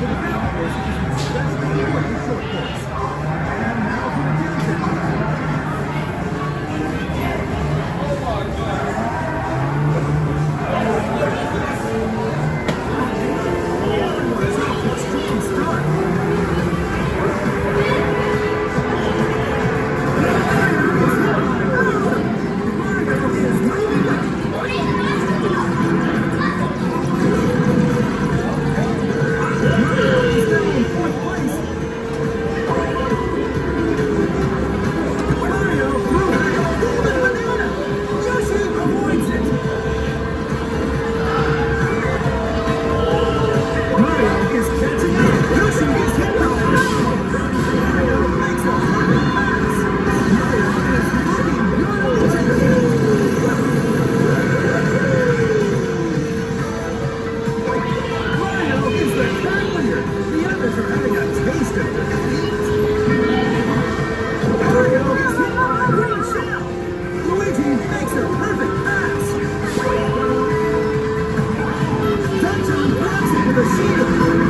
すみません。having a taste of defeat. Hit by a shot. Luigi makes a perfect pass. Dungeon drops into the shield.